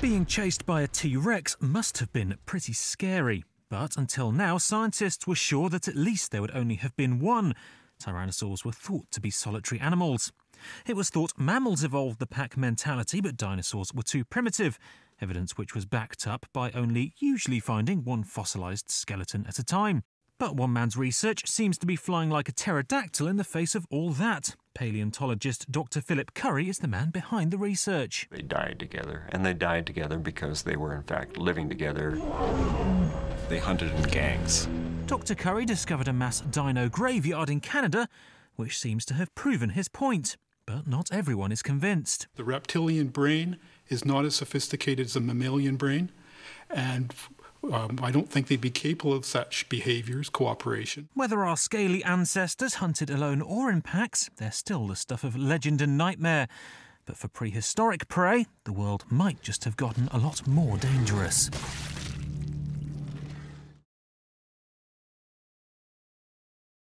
Being chased by a T Rex must have been pretty scary. But until now, scientists were sure that at least there would only have been one. Tyrannosaurs were thought to be solitary animals. It was thought mammals evolved the pack mentality, but dinosaurs were too primitive, evidence which was backed up by only usually finding one fossilised skeleton at a time. But one man's research seems to be flying like a pterodactyl in the face of all that. Paleontologist Dr. Philip Currie is the man behind the research. They died together, and they died together because they were, in fact, living together. They hunted in gangs. Dr. Currie discovered a mass dino graveyard in Canada, which seems to have proven his point. But not everyone is convinced. The reptilian brain is not as sophisticated as the mammalian brain, and um, I don't think they'd be capable of such behaviours, cooperation. Whether our scaly ancestors hunted alone or in packs, they're still the stuff of legend and nightmare. But for prehistoric prey, the world might just have gotten a lot more dangerous.